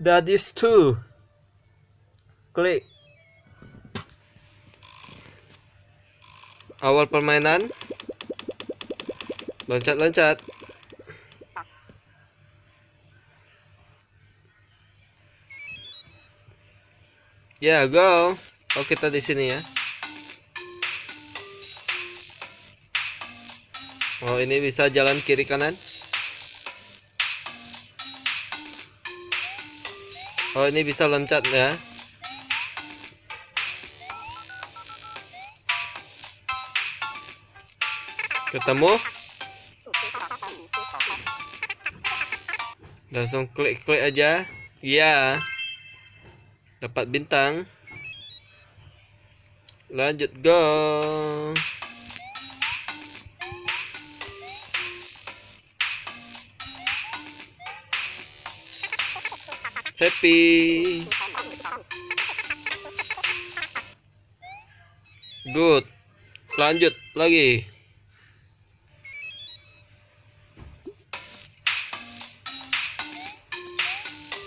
That is two. Klik. Awal permainan. Loncat-loncat. Ya, go. Oh, kita di sini ya. Oh, ini bisa jalan kiri kanan. Oh, ini bisa loncat ya. Ketemu? Langsung klik-klik aja. Iya. Dapat bintang. Lanjut go. Happy. Good. Lanjut lagi.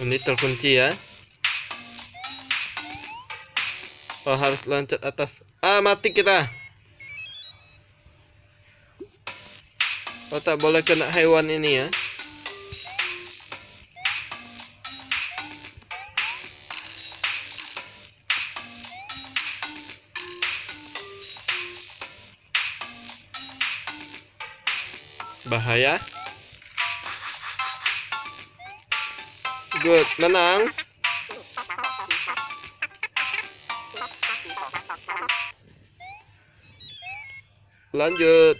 Ini terkunci ya. Oh harus loncat atas. Ah mati kita. Oh tak boleh kena hewan ini ya. Bahaya. Good, menang. Lanjut.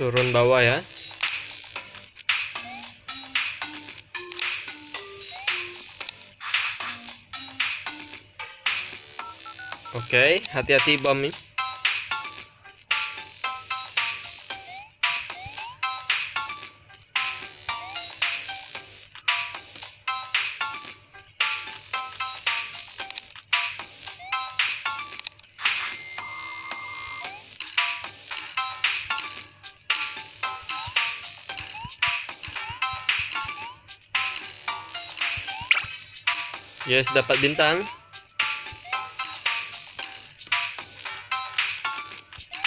Turun bawah ya. Oke, hati-hati bom. Yes, dapat bintang.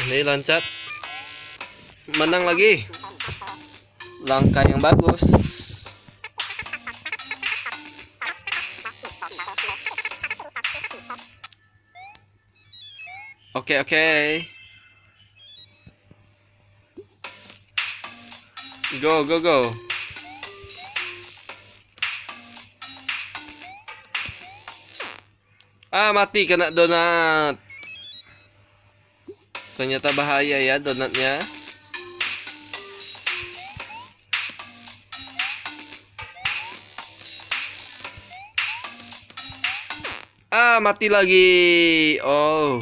Ini loncat. Menang lagi. Langkah yang bagus. Oke, oke. Go, go, go. Ah, mati kena donat. Ternyata bahaya ya donatnya. Ah, mati lagi. Oh.